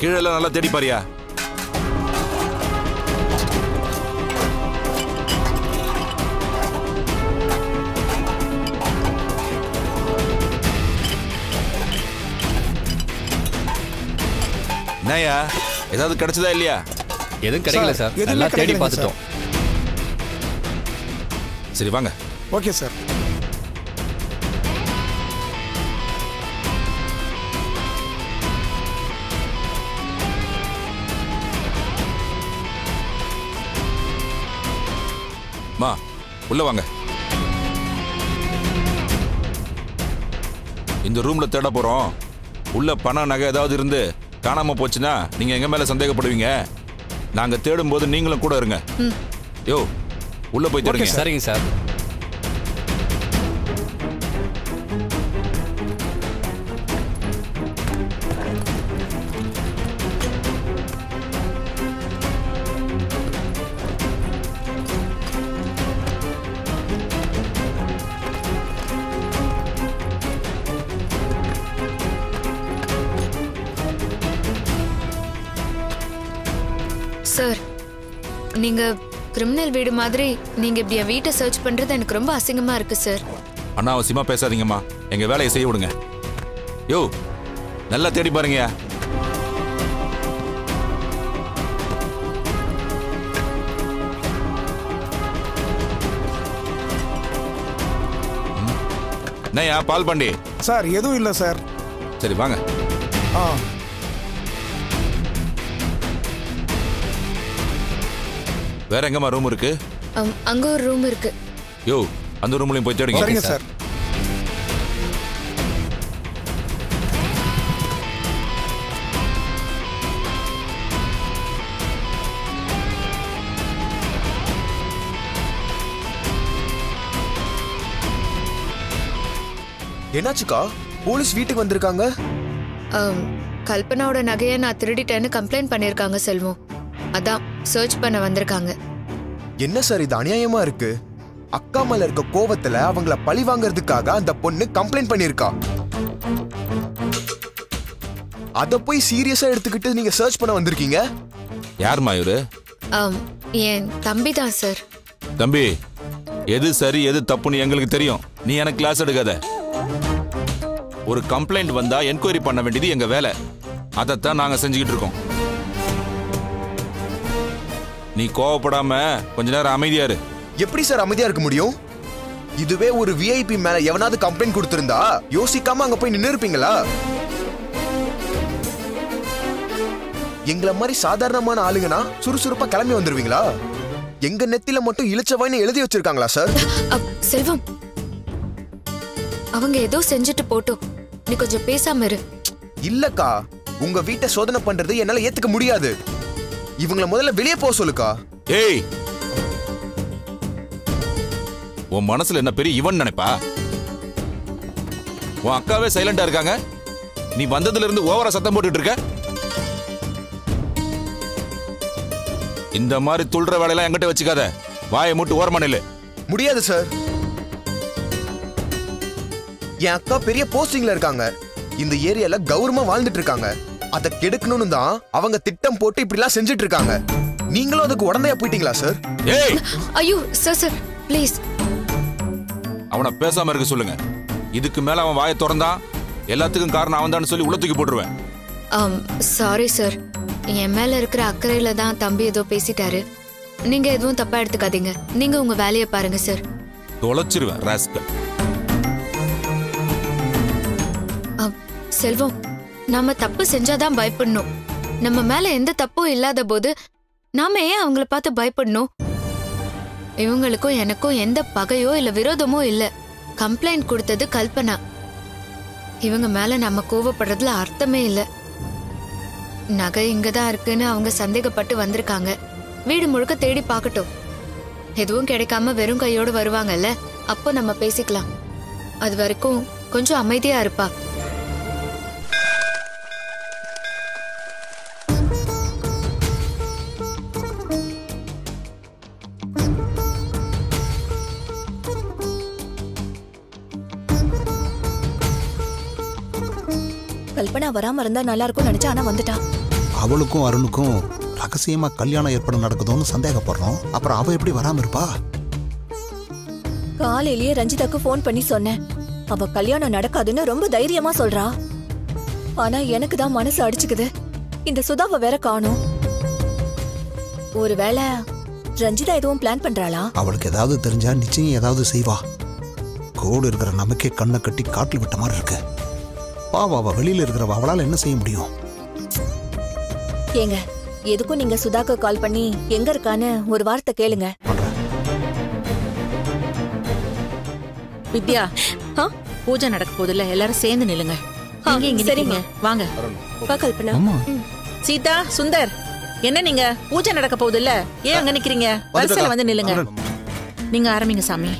கீழே எல்லாம் நல்லா தேடி பாரியா? என்னய்யா ஏதாவது கிடைச்சதா இல்லையா? எதுவும் கிடைக்கல சார், சார். எதுவுமே நல்லா தேடி கிடைக்கலைங்க பார்த்துட்டோம். சரி வாங்க. Okay sir. உள்ள வாங்க. இந்த ரூம்ல தேட போறோம். உள்ள பணம் நகை ஏதாவது இருந்து காணாம போச்சுன்னா நீங்க எங்க மேல சந்தேகப்படுவீங்க? நாங்க தேடும் போது நீங்களும் கூட இருங்க. யோ உள்ள போய் தேடுங்க. சரிங்க சார். நீங்க கிரிமினல் வீடு மாதிரி நீங்க இப்படி என் வீட்டை சர்ச் பண்றது எனக்கு ரொம்ப அசிங்கமா இருக்கு சார் அனாவசியமா பேசாதீங்கம்மா. எங்க வேலையை செய்ய விடுங்க. யோ நல்லா தேடி பாருங்கயா ம். என்னய்யா பால் பாண்டி? சார் எதுவும் இல்லை சார். சரி வாங்க. ஆ. வேற எங்கம்மா ரூம் இருக்கு? அங்க ஒரு ரூம் இருக்கு. யோ அந்த ரூம்லயும் போய் தேடுங்க. சரிங்க சார். என்னாச்சுக்கா? போலீஸ் வீட்டுக்கு வந்திருக்காங்க? கல்பனாவோட நகையை நான் திருடிட்டேன்னு கம்ப்ளைண்ட் பண்ணிருக்காங்க செல்வம். அதான். சர்ச் பண்ண வந்திருக்காங்க. என்ன சார் இது அநியாயமா இருக்கு? அக்கா மேல இருக்க கோவத்துல அவங்கள பழி வாங்குறதுக்காக அந்த பொண்ணு கம்ப்ளைண்ட் பண்ணிருக்கா அத போய் சீரியஸா எடுத்துக்கிட்டு நீங்க சர்ச் பண்ண வந்திருக்கீங்க? யாரும்மா இவரு? அம், என் தம்பி தான் சார் தம்பி எது சரி எது தப்புன்னு எங்களுக்கு தெரியும். நீ எனக்கு கிளாஸ் எடுக்காத. ஒரு கம்ப்ளைண்ட் வந்தா என்கொயரி பண்ண வேண்டியது எங்க வேலை. அதைத்தான் நாங்க செஞ்சுக்கிட்டு இருக்கோம். நீ கோவப்படாம கொஞ்ச நேரம் அமைதியா இரு. எப்படி சார் அமைதியா இருக்க முடியும்? இதுவே ஒரு விஐபி மேல எவனாவது கம்ப்ளைண்ட் கொடுத்திருந்தா யோசிக்காம அங்க போய் நின்னு இருப்பீங்களா? எங்கள மாதிரி சாதாரணமான ஆளுங்கன்னா சுறுசுறுப்பா கிளம்பி வந்துருவீங்களா? எங்க நெத்தில மட்டும் இழிச்சவாயின்னு எழுதி வச்சிருக்காங்களா சார் செல்வம். அவங்க ஏதோ செஞ்சுட்டு போட்டோம். நீ கொஞ்சம் பேசாம இரு. இல்லக்கா உங்க வீட்டை சோதனை பண்றது என்னால ஏத்துக்க முடியாது. இவங்கள முதல்ல வெளியே போக சொல்லுக்கா. ஏய்! உன் மனசுல என்ன பெரிய இவன் நினைப்பா? உன் அக்காவே சைலண்டா இருக்காங்க. நீ வந்ததுல இருந்து ஓவரா சத்தம் போட்டுட்டு இருக்க. இந்த மாதிரி துள்ற வேலையெல்லாம் என்கிட்ட வச்சுக்காத. வாயை மூட்டு ஓரமா நில்லு. முடியாது சார் என் அக்கா பெரிய போஸ்டிங்ல இருக்காங்க. இந்த ஏரியால கௌரவமா வாழ்ந்துட்டு இருக்காங்க. அதை கெடுக்கணும்னு தான் அவங்க திட்டம் போட்டு இப்படிலாம் செஞ்சுட்டு இருக்காங்க நீங்களும் அதுக்கு உடந்தையா போயிட்டீங்களா சார்? ஏய்! ஐயோ சார் சார் ப்ளீஸ். அவனை பேசாம இருக்க சொல்லுங்க. இதுக்கு மேல அவன் வாயை திறந்தான் எல்லாத்துக்கும் காரணம் அவன் சொல்லி உள்ள தூக்கி போட்டுருவேன் சாரி சார். என் மேல இருக்கிற அக்கறையில தான் தம்பி ஏதோ பேசிட்டாரு. நீங்க எதுவும் தப்பா எடுத்துக்காதீங்க. நீங்க உங்க வேலையை பாருங்க சார். தொலைச்சிருவேன் ராஸ்கல் செல்வம். நாம தப்பு செஞ்சாதான் பயப்படணும். நம்ம மேல எந்த தப்பும் இல்லாத போது நாம ஏன் அவங்கள பார்த்து பயப்படணும்? இவங்களுக்கும் எனக்கும் எந்த பகையோ இல்ல விரோதமோ இல்ல. கம்ப்ளைண்ட் கொடுத்தது கல்பனா. இவங்க மேல நம்ம கோவப்படுறதுல அர்த்தமே இல்ல. நகை இங்கதான் இருக்குன்னு அவங்க சந்தேகப்பட்டு வந்திருக்காங்க. வீடு முழுக்க தேடி பார்க்கட்டும். எதுவும் கிடைக்காம வெறும் கையோடு வருவாங்கல்ல? அப்போ நம்ம பேசிக்கலாம். அது வரைக்கும் கொஞ்சம் அமைதியா இருப்பா. கல்பனா வராம இருந்தா நல்லா இருக்கும் நினைச்சா ஆனா வந்துட்டா. அவளுக்கும் அருணுக்கும் ரகசியமா கல்யாணம் ஏற்பாடு நடக்குதோன்னு சந்தேகப்படுறோம். அப்புறம் அவ எப்படி வராம இருப்பா? காலையிலேயே ரஞ்சிதாக்கு ஃபோன் பண்ணி சொன்னேன். அவ கல்யாணம் நடக்காதுன்னு ரொம்ப தைரியமா சொல்றா. ஆனா எனக்கு தான் மனசு அடிச்சுக்குது. இந்த சுதாவை வேற காணோம். ஒருவேளை ரஞ்சிதா எதுவும் பிளான் பண்றாளா? அவளுக்கு ஏதாவது தெரிஞ்சா நிச்சயம் ஏதாவது செய்வா. கோடு இருக்கிற நமக்கே கண்ணை கட்டி காட்டில் விட்ட மாதிரி இருக்கு. பாவா அவ வெளியில இருக்கிறவ அவளால என்ன செய்ய முடியும்? ஏங்க எதுக்கும் நீங்க சுதாக்கு கால் பண்ணி எங்க இருக்கான்னு ஒரு வார்த்தை கேளுங்க. வித்யா? பூஜை நடக்க போதுல எல்லாரும் சேர்ந்து நில்லுங்க. நில்லுங்க. வாங்க. கல்பனா. சீதா சுந்தர் என்ன நீங்க? பூஜை நடக்க போகுதுல்ல ஏன் அங்க நிக்கிறீங்க? வரிசையில வந்து நில்லுங்க. நீங்க ஆரம்பிங்க சாமி.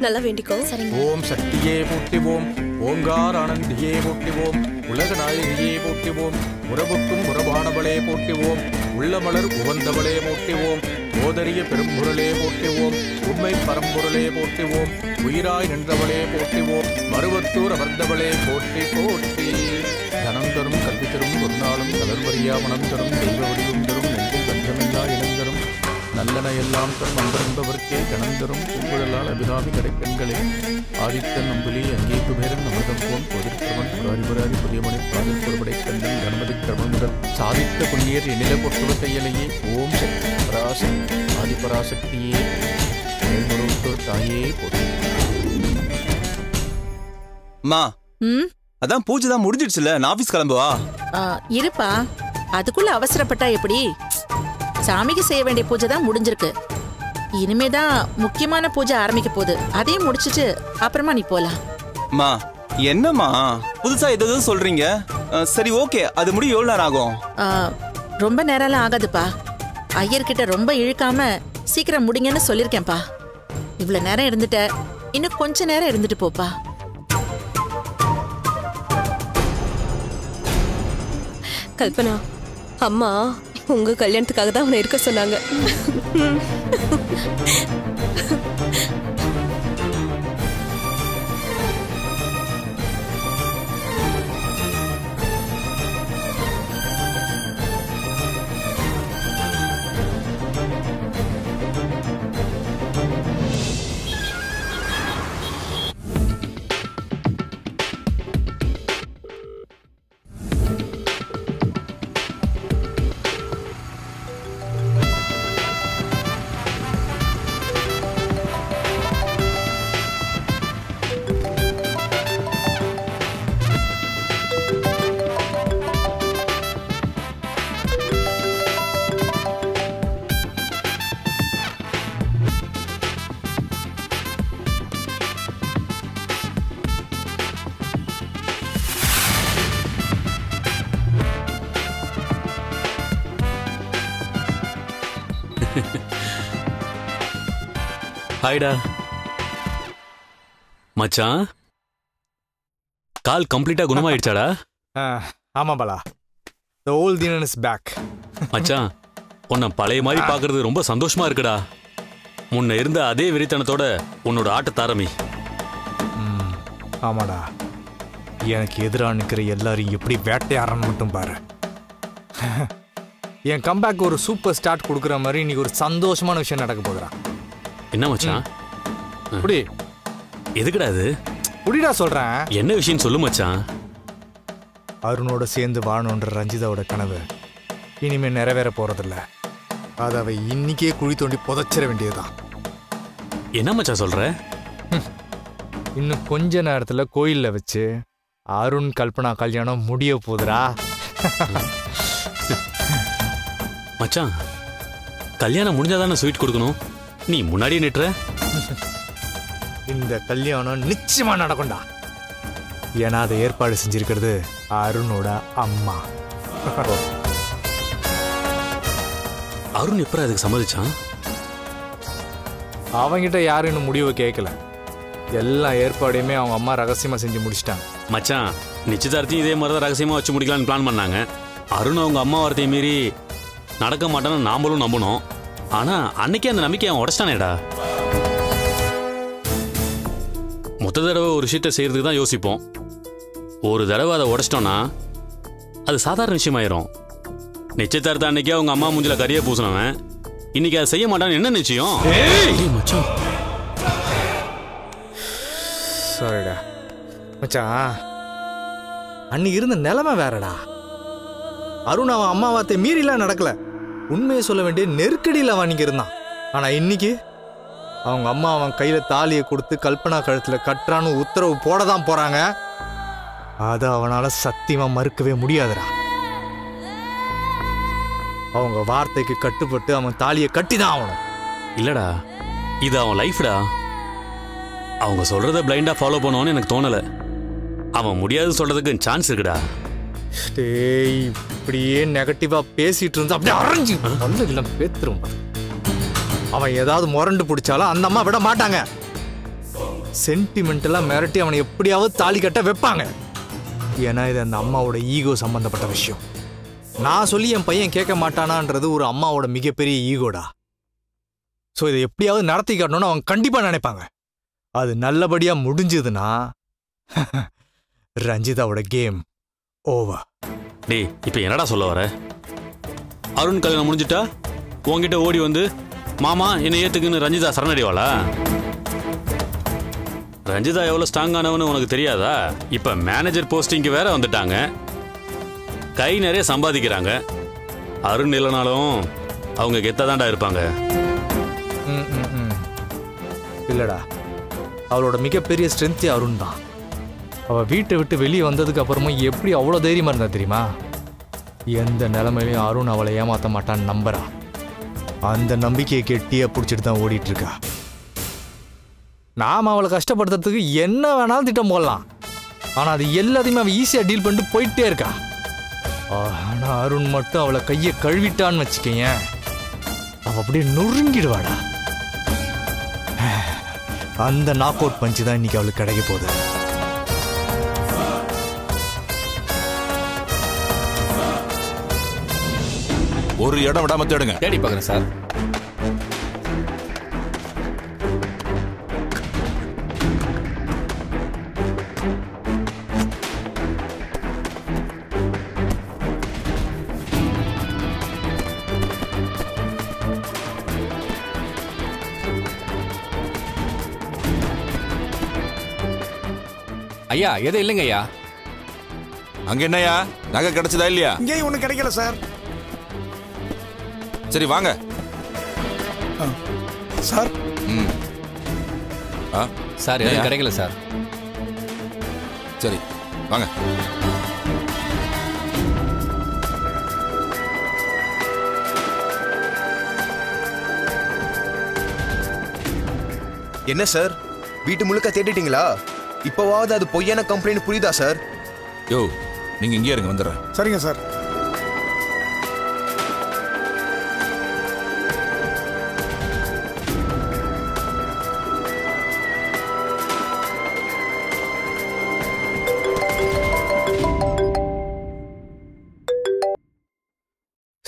நல்லா வேண்டிக்கோ. ஓம் சக்தியே போற்றிவோம். ஓங்கார் ஆனந்தியே போற்றிவோம். உலக நாயகியே போற்றிவோம். உறவுக்கும் உறவானவளே போற்றிவோம். உள்ளமலர் உவந்தவளே போற்றிவோம். ஓதரிய பெரும்பொருளே போற்றிவோம். உண்மை பரம்பொருளே போற்றிவோம். உயிராய் நின்றவளே போற்றிவோம். மருவத்தூர் அமர்ந்தவளே போற்றி போற்றி. தனம் தரும் கல்வி தரும் ஒரு நாளும் கலர்வரியா மனம் தரும் தெய்வ வடிவம் தரும் நல்லன எல்லாம் தரும் அன்பென்பவர்க்கே கணம் தரும் பூங்குழலால் அபிராமி கடைக்கண்களே ஆதித்தன் நம்புலி அங்கே குபேரன் அமிர்தம் போன் பொதிர்கிரமன் புராரிபுராரி புதியமணி பாதல் பொறுபடை கண்டன் கணபதி சாதித்த புண்ணியர் எண்ணில பொற்றுவ கையலையே ஓம் சக்தி பராசக்தி ஆதிபராசக்தியே மேல்முருகத்தோர் தாயே அம்மா ம் அதான் பூஜை தான் முடிஞ்சிடுச்சுல. நான் ஆபீஸ் கிளம்புவா? இருப்பா. அதுக்குள்ள அவசரப்பட்டா எப்படி? சாமிக்கு செய்ய வேண்டிய பூஜை தான் முடிஞ்சிருக்கு. இனிமே தான் முக்கியமான பூஜை ஆரம்பிக்க போகுது. அதையும் முடிச்சிட்டு அப்புறமா நீ போலாம். அம்மா என்னம்மா? புதுசா ஏதோ சொல்றீங்க. அஹ், சரி ஓகே. அது முடிய எவ்வளவு நேரம் ஆகும்? ஆ, ரொம்ப நேரம்லாம் ஆகாதுப்பா. ஐயர்கிட்ட ரொம்ப இழுக்காம சீக்கிரம் முடிங்கன்னு சொல்லியிருக்கேன்ப்பா இவ்வளவு நேரம் இருந்துட்ட. இன்னும் கொஞ்ச நேரம் இருந்துட்டு போப்பா. கல்பனா அம்மா உங்க கல்யாணத்துக்காக தான் அவனை இருக்க சொன்னாங்க. ஹாய்டா மச்சான்? கால் கம்ப்ளீட்டா குணமாயிடுச்சாடா? ஆமாம் Bala. The old Dheenan is back மச்சான் உன்னை பழைய மாதிரி பார்க்கிறது ரொம்ப சந்தோஷமா இருக்குடா. முன்ன இருந்த அதே வெறித்தனத்தோட உன்னோட ஆட்டத்தை ஆரம்பி ஆமாடா. எனக்கு எதிராக நிற்கிற எல்லாரையும் எப்படி வேட்டையாடுறன்னு மட்டும் பாரு. என் கம்பேக் ஒரு சூப்பர் ஸ்டார்ட் கொடுக்குற மாதிரி இன்னைக்கு ஒரு சந்தோஷமான விஷயம் நடக்க போகுதுடா. என்ன மச்சான்? புடி. எதுக்குடா இது? புடிடா சொல்றேன். என்ன விஷயம் சொல்லு மச்சான். அருணோட சேர்ந்து வாழணுன்ற ரஞ்சிதாவோட கனவு இனிமே நிறைவேற போறதில்ல. அதை அவ இன்னைக்கே குழி தோண்டி புதைச்சிட வேண்டியதுதான். என்ன மச்சான் சொல்ற? இன்னும் கொஞ்ச நேரத்துல கோயில்ல வச்சு அருண் கல்பனா கல்யாணம் முடிய போகுதுடா. மச்சான் கல்யாணம் முடிஞ்சாதானே ஸ்வீட் கொடுக்கணும்? நீ முன்னாடியே நிட்டுற இந்த கல்யாணம் நிச்சயமா நடக்கும்டா. ஏன்னா அதை ஏற்பாடு செஞ்சிருக்கிறது அருணோட அம்மா. அருண் எப்பறம் அதுக்கு சம்மதிச்சான்? அவங்கிட்ட யாரும் இன்னும் முடிவை கேட்கல. எல்லா ஏற்பாடையுமே அவங்க அம்மா ரகசியமா செஞ்சு முடிச்சிட்டாங்க. மச்சான் நிச்சயதார்த்தையும் இதே மாதிரி தான் ரகசியமா வச்சு முடிக்கலாம்னு பிளான் பண்ணாங்க. அருண் அவங்க அம்மா வார்த்தையை மீறி நடக்க மாட்டான்னு நாமளும் நம்பணும். ஆனா அன்னைக்கே அந்த நம்பிக்கை அவன் உடச்சிட்டானேடா. மொத்த தடவை ஒரு விஷயத்தை செய்யறதுக்கு தான் யோசிப்போம். ஒரு தடவை அதை உடைச்சிட்டோம்னா அது சாதாரண விஷயமாயிரும். நிச்சயதார்த்த அன்னைக்கே அவங்க அம்மா மூஞ்சில கறியை பூசினவன். இன்னைக்கு அதை செய்ய மாட்டான்னு என்ன நிச்சயம்? ஏய், மச்சான். சாரிடா மச்சான் அன்னைக்கு இருந்த நிலைமை வேறடா. அருண் அவன் அம்மா வார்த்தை மீறிலாம் நடக்கல. உண்மையை சொல்ல வேண்டிய நெருக்கடியில் அவன் அன்னைக்கு இருந்தான். ஆனால் இன்னைக்கு அவங்க அம்மா அவன் கையில் தாலியை கொடுத்து கல்பனா கழுத்தில் கட்டுறான்னு உத்தரவு போட தான் போகிறாங்க அதை அவனால் சத்தியமாக மறுக்கவே முடியாதுடா. அவங்க வார்த்தைக்கு கட்டுப்பட்டு அவன் தாலியை கட்டி தான் ஆகணும். இல்லைடா இது அவன் லைஃப்டா? அவங்க சொல்கிறத பிளைண்டாக ஃபாலோ பண்ணுவான்னு எனக்கு தோணலை. அவன் முடியாது சொல்றதுக்கு சான்ஸ் இருக்குடா. டேய் இப்படியே நெகட்டிவா பேசிட்டு இருந்தா அப்படியே அரைஞ்சு. நல்ல இல்ல பேத்துரும் அவன் ஏதாவது முரண்டு பிடிச்சாலும் அந்த அம்மா விட மாட்டாங்க. சென்டிமெண்டலா மிரட்டி அவனை எப்படியாவது தாலி கட்ட வைப்பாங்க. ஏன்னா இது அந்த அம்மாவோட ஈகோ சம்பந்தப்பட்ட விஷயம். நான் சொல்லி என் பையன் கேட்க மாட்டானான்றது ஒரு அம்மாவோட மிகப்பெரிய ஈகோடா ஸோ இதை எப்படியாவது நடத்தி காட்டணும்னு அவங்க கண்டிப்பாக நினைப்பாங்க. அது நல்லபடியாக முடிஞ்சதுன்னா ரஞ்சிதாவோட கேம் ஓவர் டேய் இப்போ என்னடா சொல்ல வர? அருண் கல்யாணம் முடிஞ்சிட்டா? உன்கிட்ட ஓடி வந்து மாமா என்னை ஏத்துக்குன்னு ரஞ்சிதா சரணடைவாளா? ரஞ்சிதா எவ்வளோ ஸ்ட்ராங்கானவனு உனக்கு தெரியாதா? இப்போ மேனேஜர் போஸ்டிங்க்கு வேற வந்துட்டாங்க. கை நிறைய சம்பாதிக்கிறாங்க. அருண் இல்லைனாலும் அவங்க கெத்தாதான்டா இருப்பாங்க. இல்லடா. அவளோட மிகப்பெரிய ஸ்ட்ரென்த்தே அருண் தான். அவ வீட்டை விட்டு வெளியே வந்ததுக்கு அப்புறமும் எப்படி அவ்வளோ தைரியமா இருந்தா தெரியுமா? எந்த நிலைமையிலையும் அருண் அவளை ஏமாத்த மாட்டான்னு நம்புறா. அந்த நம்பிக்கையை கெட்டியா பிடிச்சிட்டு தான் ஓடிட்டு இருக்கா நாம அவளை கஷ்டப்படுத்துறதுக்கு என்ன வேணாலும் திட்டம் போடலாம். ஆனா அது எல்லாத்தையுமே அவ ஈஸியா டீல் பண்ணிட்டு போயிட்டே இருக்கா. ஆனா அருண் மட்டும் அவளை கையை கழுவிட்டான்னு வச்சுக்கேன் அவ அப்படியே நொறுங்கிடுவாடா. அந்த நாக் அவுட் பஞ்சு தான் இன்னைக்கு அவளுக்கு கிடைக்க போகுது. ஒரு இடம் விடாம தேடுங்க. தேடி பார்க்குறேன் சார். ஐயா எதுவும் இல்லைங்க ஐயா. அங்க என்னய்யா? நகை கிடைச்சதா இல்லையா? இங்கேயும் ஒன்றும் கிடைக்கல சார். சரி வாங்க. சார்? ம். ஆ? சார்? எதுவும் கிடைக்கல சார். சரி வாங்க. என்ன சார்? வீட்டு முழுக்க தேடிட்டீங்களா? இப்போவாவது அது பொய்யான கம்ப்ளைண்ட் புரியுதா சார்? யோ நீங்க இங்கே இருங்க வந்துடுறேன். சரிங்க சார்.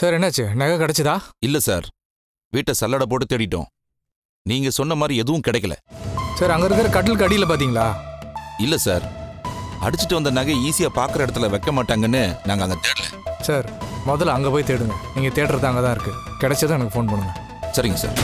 சார் என்னாச்சு? நகை கிடைச்சதா? இல்ல சார். வீட்டை சல்லடை போட்டு தேடிட்டோம். நீங்க சொன்ன மாதிரி எதுவும் கிடைக்கல. சார் அங்க இருக்கிற கட்டிலுக்கு அடியில் பாத்தீங்களா? இல்ல சார். அடிச்சிட்டு வந்த நகை ஈஸியா பாக்குற இடத்துல வைக்க மாட்டாங்கன்னு நாங்க அங்க தேடல. சார் முதல்ல அங்க போய் தேடுங்க. நீங்க தேடுறது அங்கே தான் இருக்கு. கிடைச்சதும் எனக்கு ஃபோன் பண்ணுங்க. சரிங்க சார்.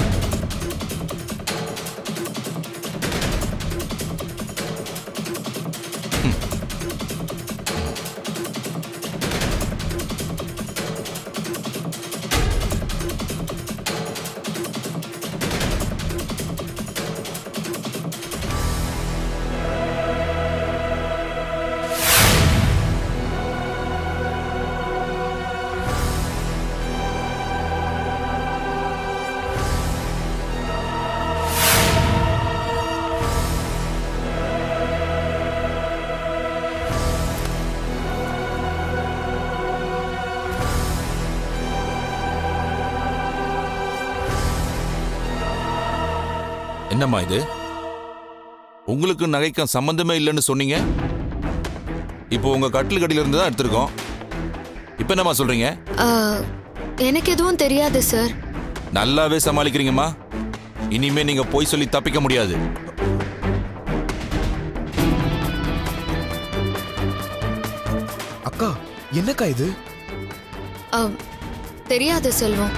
என்னம்மா இது? உங்களுக்கு நகைக்கும் சம்பந்தமே இல்லைன்னு சொன்னீங்க? இப்போ உங்க கட்டில் கடியில இருந்து தான் எடுத்திருக்கோம். இப்போ என்னம்மா சொல்றீங்க? எனக்கு எதுவும் தெரியாது சார். நல்லாவே சமாளிக்கிறீங்கம்மா. இனிமே நீங்க போய் சொல்லி தப்பிக்க முடியாது. அக்கா என்னக்கா இது? தெரியாது செல்வம்.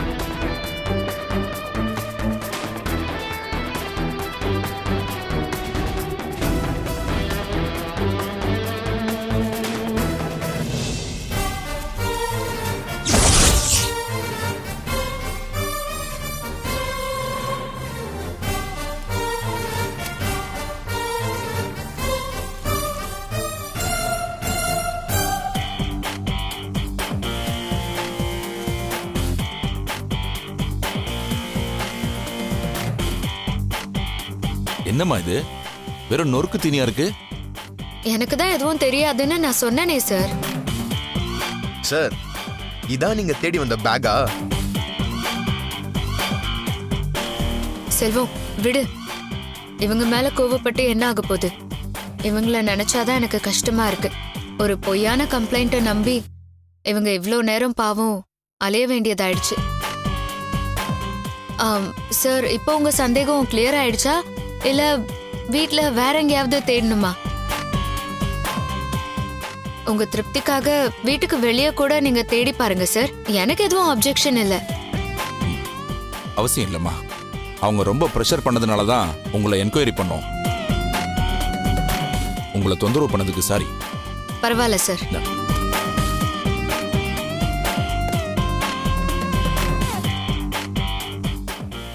என்னம்மா இது? வெறும் நொறுக்கு தீனியா இருக்கு? எனக்கு தான் எதுவும் தெரியாதுன்னு நான் சொன்னனே சார். சார் இதான் நீங்க தேடி வந்த பேக்கா? செல்வம் விடு. இவங்க மேல கோவப்பட்டு என்ன ஆக போகுது? இவங்கள நினைச்சாதான் எனக்கு கஷ்டமா இருக்கு. ஒரு பொய்யான கம்ப்ளைண்ட்டை நம்பி இவங்க இவ்ளோ நேரம் பாவம் அலைய வேண்டியதாயிடுச்சு. ஆம், சார் இப்போ உங்க சந்தேகம் கிளியர் ஆயிடுச்சா? இல்ல வீட்ல வேற எங்கேயாவது தேடணுமா? உங்க திருப்திக்காக வீட்டுக்கு வெளியே கூட நீங்க தேடி பாருங்க சார். எனக்கு எதுவும் அப்ஜெக்ஷன் இல்லை. அவசியம் இல்லைம்மா. அவங்க ரொம்ப ப்ரெஷர் பண்ணதுனால தான் உங்களை என்கொயரி பண்ணோம். உங்களை தொந்தரவு பண்ணதுக்கு சாரி பரவாயில்ல சார்.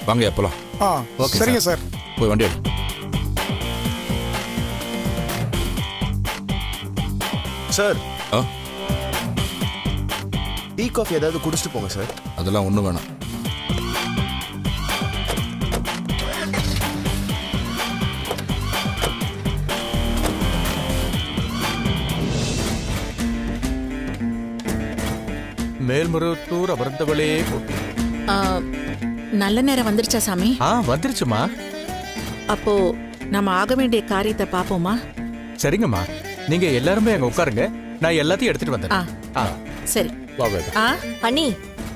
வாங்க எப்பலாம் ஆ ஓகே சரிங்க சார். போய் வண்டி எடு சார். ஆ? டீ காஃபி ஏதாவது குடிச்சிட்டு போங்க சார். அதெல்லாம் ஒன்றும் வேணாம். மேல்மருவத்தூர் அமர்ந்தவளே நல்ல நேரம் வந்துருச்சா சாமி? ஆ வந்துருச்சுமா அப்போ நம்ம ஆக வேண்டிய காரியத்தை பாப்போமா? சரிங்கம்மா. நீங்க எல்லாருமே அங்க உட்காருங்க. நான் எல்லாத்தையும் எடுத்துட்டு ஆ. சரி. ஆ? அண்ணி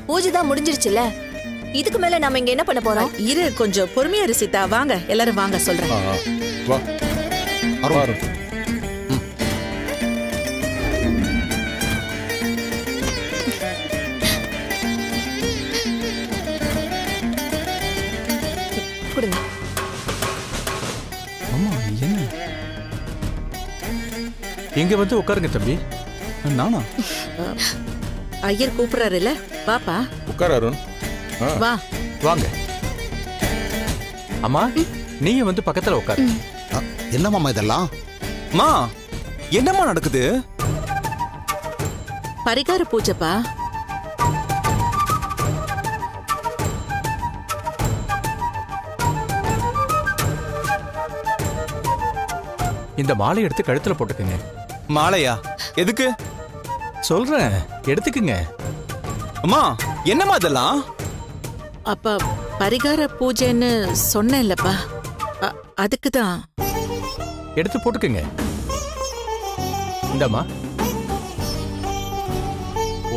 பூஜை தான் முடிஞ்சிருச்சுல இதுக்கு மேல நாம இங்க என்ன பண்ண போறோம்? இரு கொஞ்சம் பொறுமையா இரு சீதா. வாங்க எல்லாரும் வாங்க சொல்றேன். இங்க வந்து உட்காருங்க தம்பி. நானா? ஐயர் கூப்பிடுறாருல்ல. வாப்பா. உட்கார் அருண். வா. வாங்க. அம்மா நீங்க வந்து பக்கத்துல உட்காரு. அ, என்னம்மாம்மா இதெல்லாம்? மா என்னம்மா நடக்குது? பரிகார பூஜைப்பா. இந்த மாலை எடுத்து கழுத்துல போட்டுக்குங்க. மாலையா? எதுக்கு? சொல்றேன். எடுத்துக்குங்க. அம்மா என்னம்மா இதெல்லாம்? அப்ப பரிகார பூஜைன்னு சொன்னேன்லப்பா. அதுக்கு தான் எடுத்து போட்டுக்குங்க. இந்தம்மா.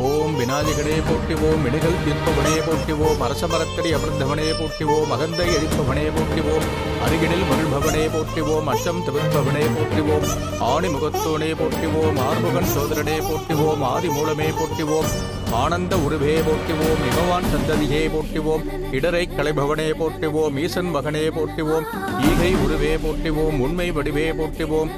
ஓம் விநாயகனே போட்டிவோம் மிடுகள் தீர்ப்பவனே போட்டிவோம் அரச மரத்தடி அமிர்தவனே போற்றிவோம் அகந்தை எரிப்பவனே போட்டிவோம் அருகினில் மகிழ்பவனே போட்டிவோம் அச்சம் தவிர்ப்பவனே போட்டிவோம் ஆணி முகத்தோனே போட்டிவோம் ஆர்முகன் சோதரனே போட்டிவோம் ஆதி மூலமே போட்டிவோம் ஆனந்த உருவே போட்டிவோம் இகவான் சந்ததியே போட்டிவோம் இடரை கலைபவனே போட்டிவோம் ஈசன் மகனே போட்டிவோம் ஈகை உருவே போட்டிவோம் உண்மை வடிவே போட்டிவோம்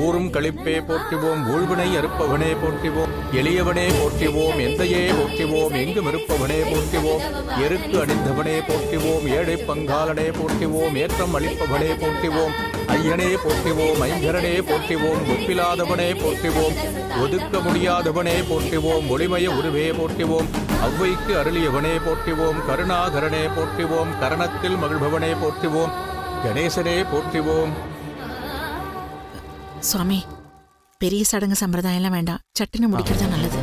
ஊரும் கழிப்பே போட்டிவோம் ஊழ்வினை அறுப்பவனே போட்டிவோம் எளியவனே போற்றிவோம் எந்தையே போற்றிவோம் எங்கும் இருப்பவனே போற்றிவோம் எருக்கு அணிந்தவனே போற்றிவோம் ஏழை பங்காளனே போற்றிவோம் ஏற்றம் அளிப்பவனே போற்றிவோம் ஐயனே போற்றிவோம் ஐங்கரனே போற்றிவோம் ஒப்பிலாதவனே போற்றிவோம் ஒதுக்க முடியாதவனே போற்றிவோம் ஒளிமய உருவே போற்றிவோம் அவ்வைக்கு அருளியவனே போற்றிவோம் கருணாகரனே போற்றிவோம் கரணத்தில் மகிழ்பவனே போற்றிவோம் கணேசனே போற்றிவோம். சுவாமி பெரிய சடங்கு சம்பிரதாயம் எல்லாம் வேண்டாம். சட்டுன்னு முடிக்கிறது நல்லது.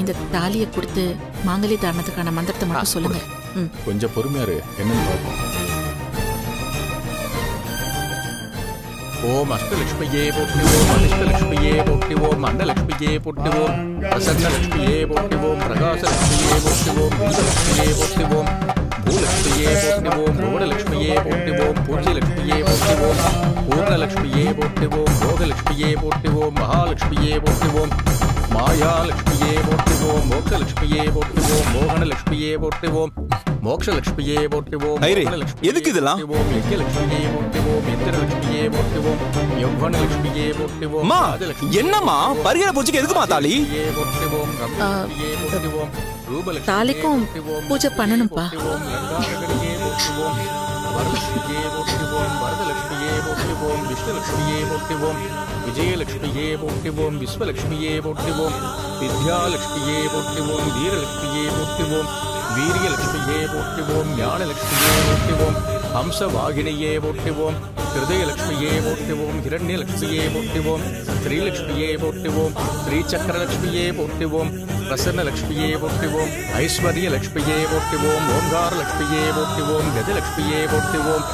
இந்த தாலியை கொடுத்து மாங்கலி தாரணத்துக்கான மந்திரத்தை மட்டும் சொல்லுங்க. கொஞ்சம் பொறுமையா இரு. என்னன்னு பார்ப்போம். ஓம் அஷ்டலட்சுமியே போற்றுவோம் அதிர்ஷ்டலட்சுமியே போற்றுவோம் அன்னலட்சுமியே போற்றுவோம் பிரசன்னலட்சுமியே போற்றுவோம் பிரகாசலட்சுமியே போற்றுவோம் இந்தலட்சுமியே போற்றுவோம் பூலட்சுமியே போற்றுவோம் மூடலட்சுமியே போற்றுவோம் பூஜ்யலட்சுமியே போற்றுவோம் பூர்ணலட்சுமியே போற்றுவோம் போகலட்சுமியே போற்றுவோம் மகாலட்சுமியே போற்றுவோம் மாயாலட்சுமியே போற்றுவோம் மோட்சலட்சுமியே போற்றுவோம் மோகனலட்சுமியே போற்றுவோம் மோட்சலட்சுமியே போற்றுவோம் ஐரே, எதுக்கு இதெல்லாம்? போற்றுவோம் யஜ்யலட்சுமியே போற்றுவோம் இந்திரலட்சுமியே போற்றுவோம் யௌவனலட்சுமியே போற்றுவோம் அம்மா என்னம்மா? பரிகார பூஜைக்கு எதுக்குமா தாலி? போற்றுவோம் ரமலட்சுமியே போற்றுவோம் ரூபலட்சுமியே தாலிக்கும் பூஜை போற்றுவோம் வரலட்சுமியே போற்றுவோம் வரதலட்சுமியே போற்றுவோம் விஷ்ணுலட்சுமியே போற்றுவோம் விஜயலட்சுமியே போற்றுவோம் விஸ்வலட்சுமியே போற்றுவோம் வித்யாலட்சுமியே போற்றுவோம் வீரலட்சுமியே போற்றுவோம் வீரியலட்சுமியே போற்றுவோம் ஞானலட்சுமியே போற்றுவோம் ஹம்சவாகினியே போற்றுவோம் ஹிருதயலட்சுமியே போற்றுவோம் இரண்யலட்சுமியே போற்றுவோம் ஸ்ரீலட்சுமியே போற்றுவோம் ஸ்ரீசக்கரலட்சுமியே போற்றுவோம் பிரசன்னலட்சுமியே போற்றுவோம் ஐஸ்வர்யலட்சுமியே போற்றுவோம் ஓங்காரலட்சுமியே போற்றுவோம் கஜலட்சுமியே போற்றுவோம்.